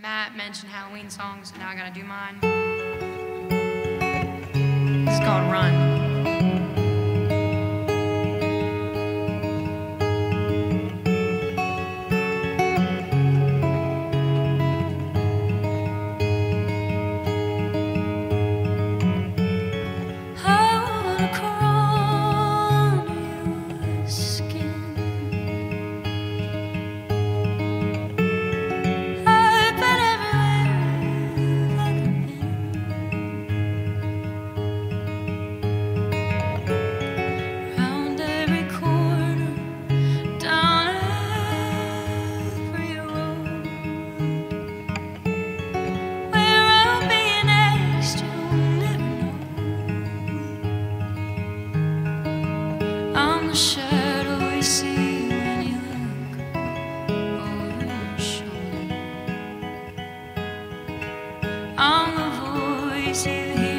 Matt mentioned Halloween songs, and now I gotta do mine. Is called Run. praise you.